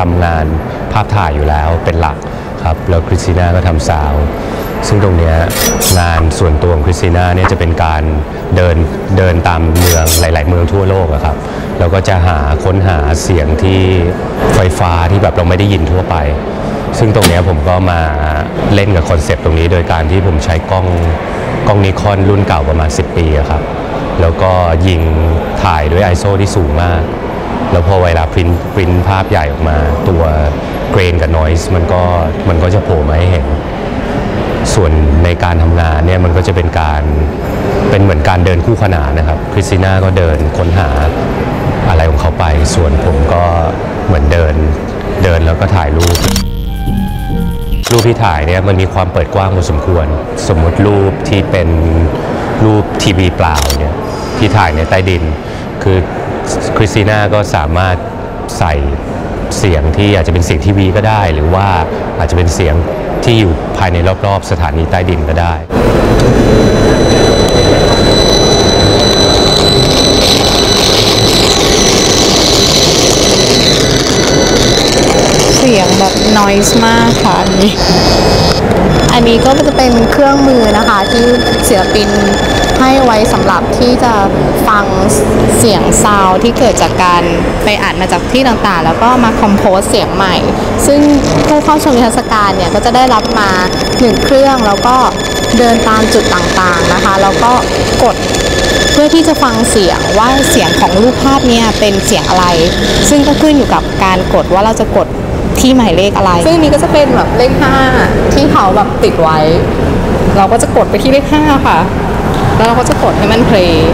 ทำงานภาพถ่ายอยู่แล้วเป็นหลักครับแล้วคริสติน่าก็ทำซาว ซึ่งตรงนี้งานส่วนตัวของคริสติน่าเนี่ยจะเป็นการเดินเดินตามเมืองหลาย ๆ เมืองทั่วโลกอะครับแล้วก็จะหาค้นหาเสียงที่ไฟฟ้าที่แบบเราไม่ได้ยินทั่วไป ซึ่งตรงนี้ผมก็มาเล่นกับคอนเซปต์ตรงนี้ โดยการที่ผมใช้กล้องกล้องนิคอนรุ่นเก่าประมาณ 10 ปีอะครับแล้วก็ยิงถ่ายด้วย ISO ที่สูงมาก แล้วพอเวลาพิมพ์พิมพ์ภาพใหญ่ออกมา ตัวเกรนกับ noise มันก็มันก็จะโผล่มาให้เห็น ส่วนในการทำงานเนี่ยมันก็จะเป็นการเป็นเหมือนการเดินคู่ขนานนะครับคริสติน่าก็เดินค้นหาอะไรของเขาไป ส่วนผมก็เหมือนเดินเดินแล้วก็ถ่ายรูป รูปที่ถ่ายเนี่ยมันมีความเปิดกว้างพอสมควร สมมติรูปที่เป็นรูปทีวีเปล่าเนี่ยที่ถ่ายในใต้ดิน คือ คริสติน่าก็สามารถใส่เสียงที่อาจจะเป็นเสียงทีวีก็ได้ หรือว่าอาจจะเป็นเสียงที่อยู่ภายในรอบๆ สถานีใต้ดินก็ได้เสียงแบบ noise มากค่ะอัน นี้อันนี้ก็จะเป็นเครื่องมือนะคะที่ศิลปินให้ไว้สำหรับที่จะฟังเสียงซาวที่เกิดจากการไปอัดมาจากที่ต่างๆ แล้วก็มาคอมโพสเสียงใหม่ ซึ่งผู้เข้าชมนิทรรศการเนี่ยก็จะได้รับมาหนึ่งเครื่องแล้วก็เดินตามจุดต่างๆนะคะ แล้วก็กดเพื่อที่จะฟังเสียงว่าเสียงของรูปภาพเนี้เป็นเสียงอะไร ซึ่งก็ขึ้นอยู่กับการกดว่าเราจะกด ที่หมายเลขอะไร ซึ่งนี้ก็จะเป็นแบบเลข5ที่เขาแบบติดไว้ เราก็จะกดไปที่เลข5ค่ะ แล้วเราก็จะกดให้มันเพลย์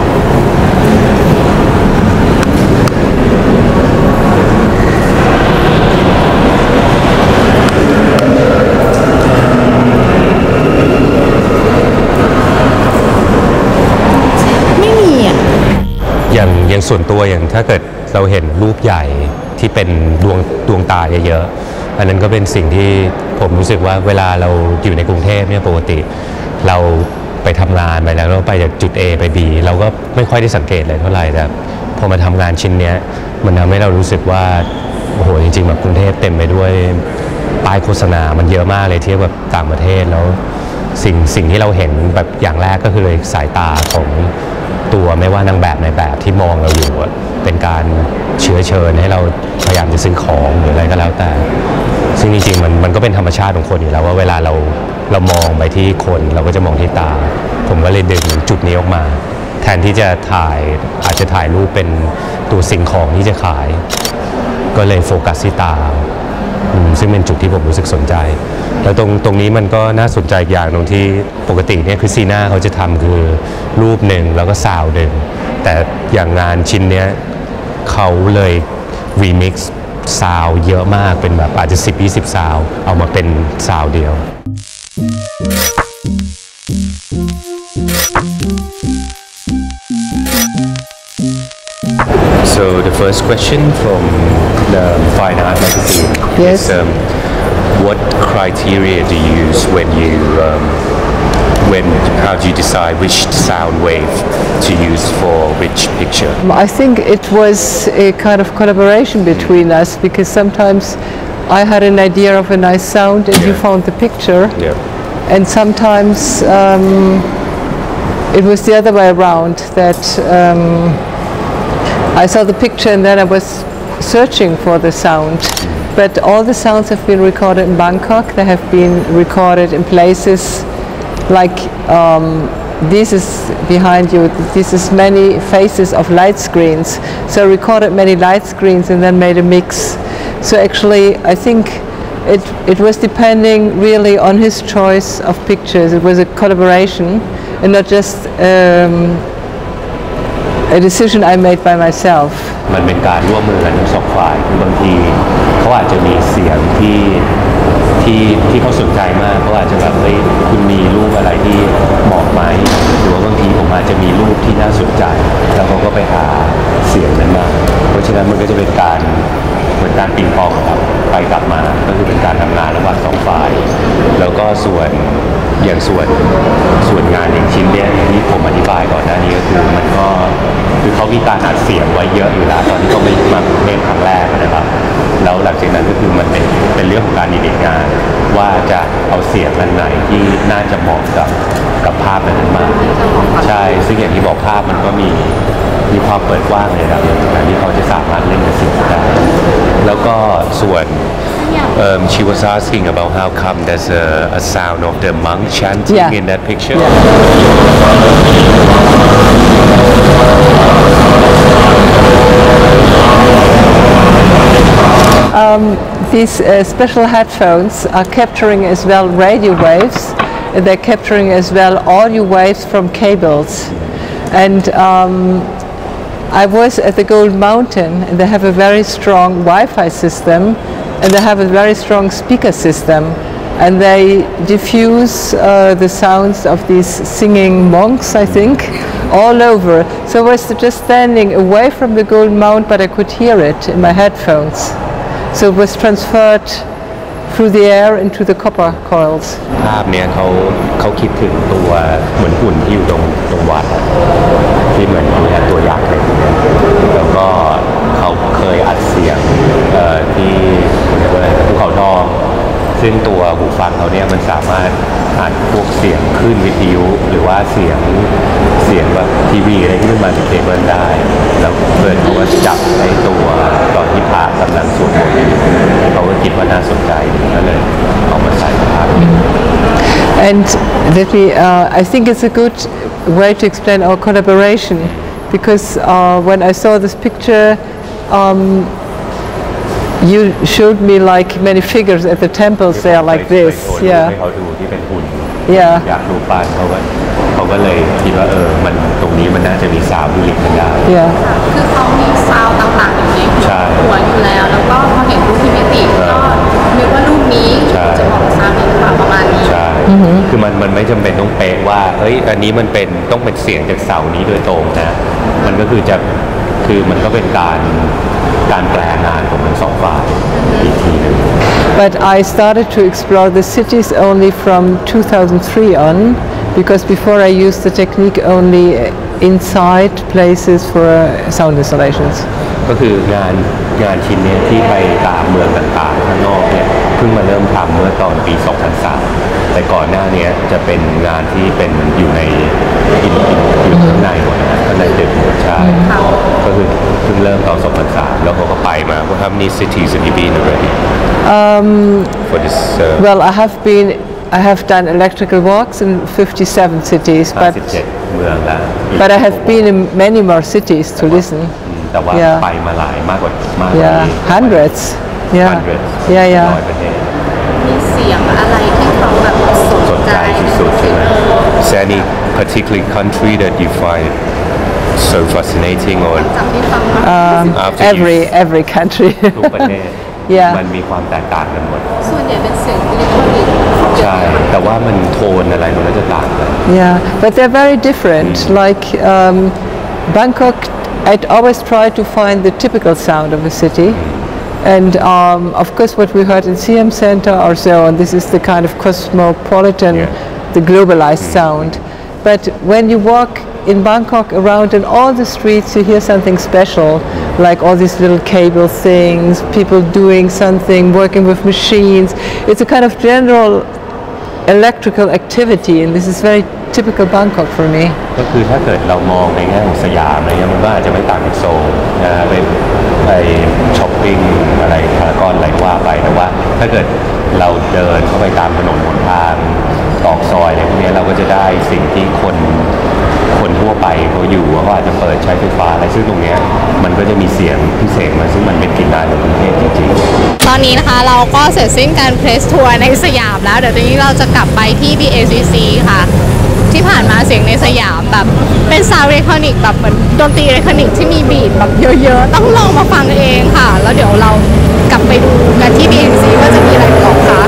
ไม่มีอะอย่างอย่างส่วนตัวอย่างถ้าเกิดเราเห็นรูปใหญ่ ที่เป็นดวงดวงตาเยอะๆอันนั้นก็เป็นสิ่งที่ผมรู้สึกว่าเวลาเราอยู่ในกรุงเทพเนี่ยปกติ เราไปทำงานไปแล้วเราไปจากจุด A ไป B เราก็ไม่ค่อยได้สังเกตอะไรเท่าไหร่แต่พอมาทำงานชิ้นเนี้ยมันทำให้เรารู้สึกว่าโอ้โหจริงๆแบบกรุงเทพเต็มไปด้วยป้ายโฆษณา มันเยอะมากเลยเทียบกับต่างประเทศแล้ว สิ่งสิ่งที่เราเห็นแบบอย่างแรกก็คือเลยสายตาของตัวไม่ว่านางแบบในแบบที่มองเราอยู่เป็นการเชื้อเชิญให้เราพยายามจะซื้อของหรืออะไรก็แล้วแต่ ซึ่งจริงๆมันมันก็เป็นธรรมชาติของคนอยู่แล้วว่าเวลาเราเรามองไปที่คนเราก็จะมองที่ตา ผมก็เลยดึงจุดนี้ออกมา แทนที่จะถ่ายอาจจะถ่ายรูปเป็นตัวสิ่งของที่จะขาย ก็เลยโฟกัสที่ตา ซึ่งเป็นจุดที่ผมรู้สึกสนใจ แล้วตรงตรงนี้มันก็น่าสนใจอีกอย่างตรงที่ปกติเนี่ยคริสติน่าเขาจะทำคือรูปหนึ่งแล้วก็ sound หนึ่งแต่อย่างงานชิ้นเนี้ยเขาเลย remix sound เยอะมากเป็นแบบอาจจะ 10-20 sound เอามาเป็น sound เดียว So the first question from the Fine Art magazine Yes. is um, what criteria do you use when you um, when how do you decide which sound wave to use for which picture? I think it was a kind of collaboration between us because sometimes I had an idea of a nice sound and you found the picture, Yeah. and sometimes um, it was the other way around that um, I saw the picture and then I was searching for the sound. But all the sounds have been recorded in Bangkok. They have been recorded in places like um, this is behind you. This is many faces of light screens. So I recorded many light screens and then made a mix. So actually, I think it it was depending really on his choice of pictures. It was a collaboration and not just um, a decision I made by myself. มันเป็นการร่วมมือกันทั้งสองฝ่ายคือบางทีเขาอาจจะมีเสียงที่ที่ที่เขาสนใจมากเขาอาจจะแบบเฮ้ยคุณมีรูปอะไรที่เหมาะไหมหรือว่าบางทีผมอาจจะมีรูปที่น่าสนใจ แล้วเขาก็ไปหาเสียงนั้นมา เพราะฉะนั้นมันก็จะเป็นการเหมือนการปิงปองครับไปกลับมาก็คือเป็นการทำงานระหว่างสองฝ่าย แล้วก็ส่วน อย่างส่วนส่วนงานอย่างชิ้นเนี้ยที่ผมอธิบายก่อนหน้านี้ก็คือมันก็คือเขามีการอัดเสียงไว้เยอะอยู่แล้วตอนที่เขาไปมาเล่นครั้งแรกนะครับ แล้วหลังจากนั้นก็คือมันเป็นเป็นเรื่องของการดีเดตงาน ว่าจะเอาเสียงอันไหนที่น่าจะเหมาะกับกับภาพนั้นๆมาใช่ซึ่งอย่างที่บอกภาพมันก็มีมีความเปิดกว้างในระดับหนึ่งนะที่เขาจะสามารถเล่นกับเสียงได้แล้วก็ส่วน um, she was asking about how come there's a, a sound of the monk chanting Yeah. in that picture. These uh, special headphones are capturing as well radio waves. They're capturing as well audio waves from cables. And um, I was at the Gold Mountain, and they have a very strong Wi-Fi system, and they have a very strong speaker system, and they diffuse uh, the sounds of these singing monks, I think, all over. So I was just standing away from the Gold Mount, but I could hear it in my headphones. So it was transferred through the air into the copper coils. ภาพเนี้ยเขาเขาคิดถึงตัวเหมือนหุ่นที่อยู่ตรงตรงวัดอะที่เหมือนอยู่แค่ตัวยักษ์เลยแล้วก็ เขาเคยอัดเสียงเอ่อที่เรียกว่าอะไรภูเขาทองซึ่งตัวหูฟังเขาเนี่ยมันสามารถอัดพวกเสียงคลื่นวิทยุ หรือว่าเสียงเสียงแบบทีวีอะไรที่มันมาจากเคเบิลได้ แล้วเพื่อนเขาก็จับในตัวตอนที่พระกำลังสวดมนต์อยู่เขาก็คิดว่าน่าสนใจก็เลยเอามาใส่ภาพ And let me, uh, I think it's a good way to explain our collaboration because uh, when I saw this picture, um, you showed me like many figures at the temples there like เคย this. โชว์รูปให้ Yeah. เขาดูที่เป็นหุ่น Yeah. อยากรูปปั้นเขาก็เขาก็เลยคิดว่าเออมันตรงนี้มันน่าจะมี sound ดูลิกกันได้ Yeah. คือเขามี sound ต่างๆอยู่ในใช่หัวอยู่แล้ว แล้วก็พอเห็นรูปที่มิติก็นึกว่ารูปนี้ใช่ จะบอก sound นี้หรือเปล่าประมาณนี้ ใช่คือมันมันไม่จำเป็นต้องเป๊ะว่าเฮ้ยอันนี้มันเป็นต้องเป็นเสียงจากเสานี้โดยตรงนะ มันก็คือจะ คือมันก็เป็นการการแปลงานของทั้งสองฝ่ายอีกทีหนึง But I started to explore the cities only from 2003 on because before I used the technique only inside places for uh, sound installations. ก็คืองานงานชิ้นเนี้ยที่ไปตามเมืองต่างๆข้างนอกเนี่ยเพิ่งมาเริ่มทำเมื่อตอนปี 2003 แต่ก่อนหน้าเนี้ยจะเป็นงานที่เป็นอยู่ในอินอยู่ข้างในหมดนะข้างในตึกหมดใช่ก็คือเพิ่งเริ่มตอน2003แล้วเขาก็ไปมา What how many cities have you been already for this uh, Well, I have been, I have done electrical walks in 57 cities, but 57เมืองแล้ว but I have been in many more cities to listen. อืมแต่ว่า Yeah. ไปมาหลายมากกว่ามากกว่า Yeah, นี้ hundreds. Yeah, hundreds yeah, ร้อย yeah. Is there any particular country that you find so fascinating or จากที่ฟังมา after Every you every country. ทุกประเทศ Yeah. มันมีความแตกต่างกันหมด ส่วนใหญ่เป็นเสียงอิเล็กทรอนิกส์ ใช่ แต่ว่ามันโทนอะไรมันก็จะต่างกัน Yeah, but they're very different. Like um, Bangkok, I'd always try to find the typical sound of a city. And um, of course, what we heard in CM Center or so on, this is the kind of cosmopolitan, Yeah. the globalized sound. But when you walk in Bangkok around in all the streets, you hear something special, like all these little cable things, people doing something, working with machines. It's a kind of general electrical activity, and this is very typical Bangkok for me. ก็คือถ้าเกิดเรามองในแง่ของสยามอะไรเงี้ยมันก็อาจจะไม่ต่างจากโซลนะฮะเป็น ไปช้อปปิ้งอะไรพารากอนอะไรก็ว่าไปแต่ว่า ถ้าเกิดเราเดินเข้าไปตามถนนหนทางตรอกซอยอะไรพวกนี้เราก็จะได้สิ่งที่คนคนทั่วไปเขาอยู่เขาอาจจะเปิดใช้ไฟฟ้าอะไรซึ่งตรงนี้มันก็จะมีเสียงพิเศษมาซึ่งมันเป็นกลิ่นอายของกรุงเทพจริงๆ ตอนนี้นะคะเราก็เสร็จสิ้นการ press ทัวร์ในสยามแล้ว เดี๋ยวตอนนี้เราจะกลับไปที่ BACC ค่ะ ที่ผ่านมา เสียงในสยามแบบเป็น sound อิเล็กทรอนิกส์แบบเหมือนดนตรีอิเล็กทรอนิกส์ที่มี beat แบบเยอะๆ ต้องลองมาฟังเองค่ะ แล้วเดี๋ยวเรากลับไปดูกันที่ BACC ว่าจะมีอะไรบ้างคะ